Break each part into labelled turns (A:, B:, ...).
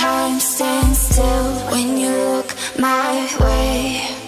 A: time stands still when you look my way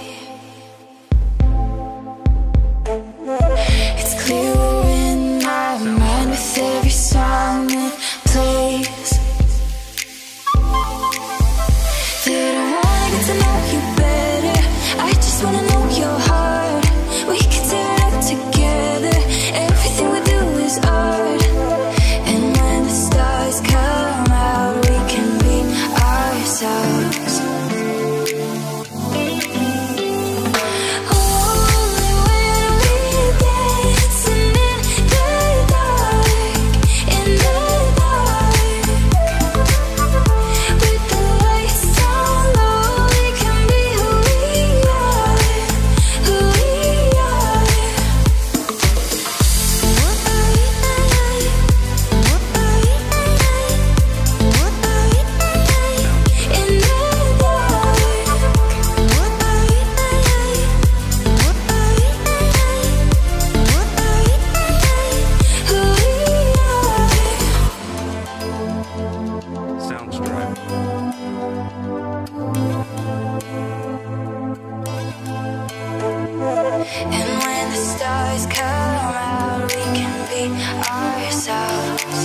A: boys come out, we can be ourselves.